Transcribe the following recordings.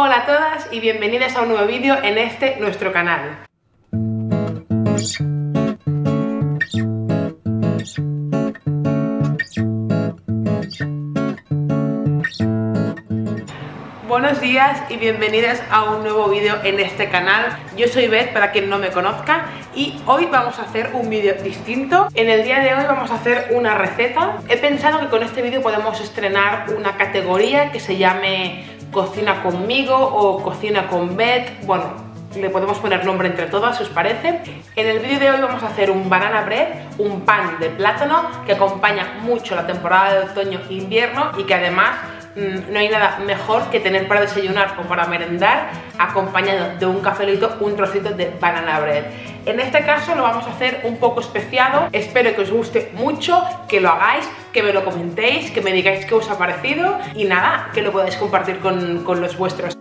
Hola a todas y bienvenidas a un nuevo vídeo en este nuestro canal. Buenos días y bienvenidas a un nuevo vídeo en este canal. Yo soy Beth para quien no me conozca y hoy vamos a hacer un vídeo distinto. En el día de hoy vamos a hacer una receta. He pensado que con este vídeo podemos estrenar una categoría que se llame Cocina conmigo o Cocina con Beth. Bueno, le podemos poner nombre entre todas si os parece. En el vídeo de hoy vamos a hacer un banana bread, un pan de plátano que acompaña mucho la temporada de otoño-invierno y que además no hay nada mejor que tener para desayunar o para merendar acompañado de un cafelito, un trocito de banana bread. En este caso lo vamos a hacer un poco especiado, espero que os guste mucho, que lo hagáis, que me lo comentéis, que me digáis qué os ha parecido y nada, que lo podáis compartir con, con los vuestros.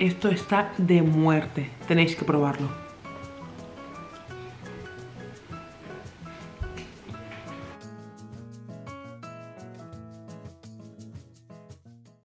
Esto está de muerte, tenéis que probarlo.